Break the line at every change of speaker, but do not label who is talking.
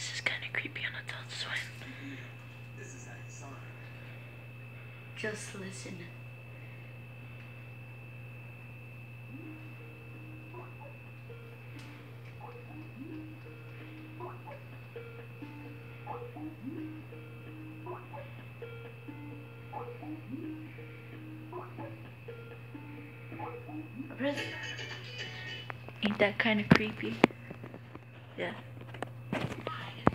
this is kind of creepy on Adult Swim. Just listen. Ain't that kind of creepy? Yeah.